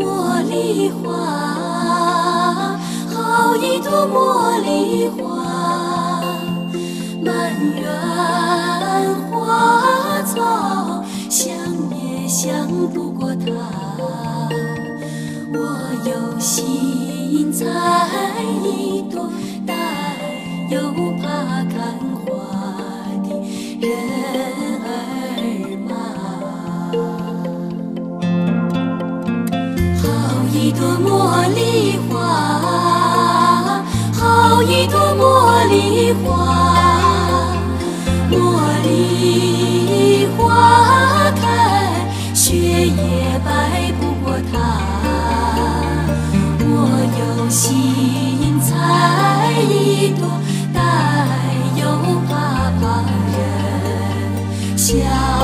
茉莉花，好一朵茉莉花，满园花草想也想不过它。我有心采一朵，但又怕看花的人一朵茉莉花好一朵茉莉花茉莉花开雪也白不过它。我有心采一朵戴又怕旁人。笑